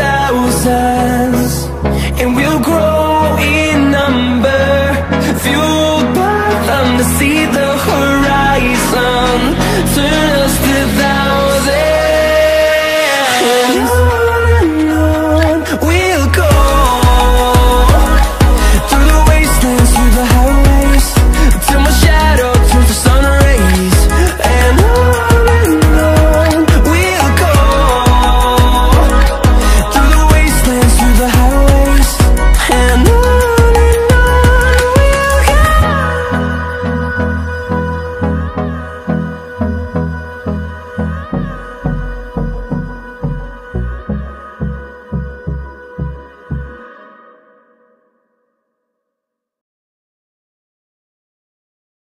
thousands And we'll grow in number Fueled by the sea